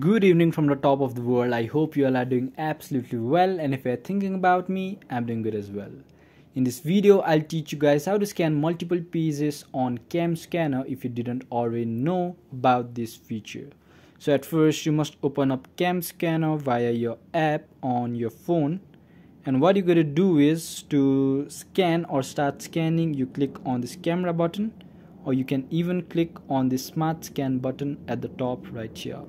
Good evening from the top of the world. I hope you all are doing absolutely well and if you're thinking about me, I'm doing good as well. In this video, I'll teach you guys how to scan multiple pieces on CamScanner if you didn't already know about this feature. So at first, you must open up CamScanner via your app on your phone and what you're going to do is to scan or start scanning, you click on this camera button or you can even click on the smart scan button at the top right here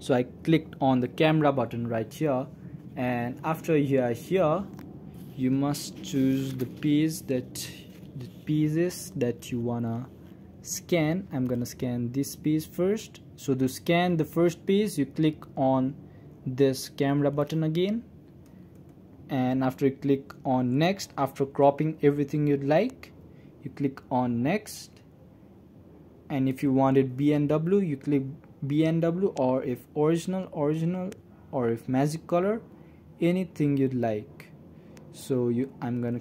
so I clicked on the camera button right here and after you are here you must choose the piece that the pieces that you wanna scan. I'm gonna scan this piece first. So to scan the first piece you click on this camera button again. And after you click on next after cropping everything you'd like you click on next. And if you wanted BNW you click BNW or if original original or if magic color anything you'd like. So you I'm gonna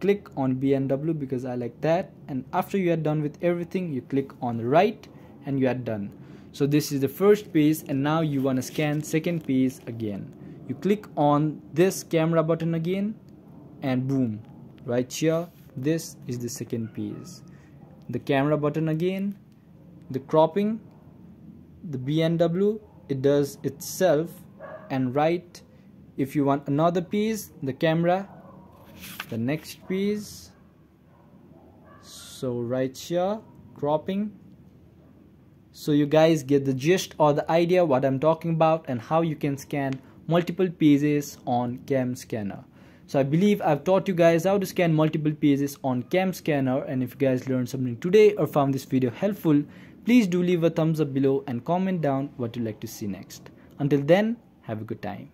click on BNW because I like that. And after you are done with everything you click on the right and you are done. So this is the first piece and now you want to scan second piece again. You click on this camera button again and boom right here this is the second piece. The camera button again the cropping the BNW it does itself and right if you want another piece the camera the next piece. So right here cropping. So you guys get the gist or the idea what I'm talking about and how you can scan multiple pieces on CamScanner so I believe I've taught you guys how to scan multiple pieces on CamScanner and if you guys learned something today or found this video helpful please do leave a thumbs up below and comment down what you'd like to see next. Until then have a good time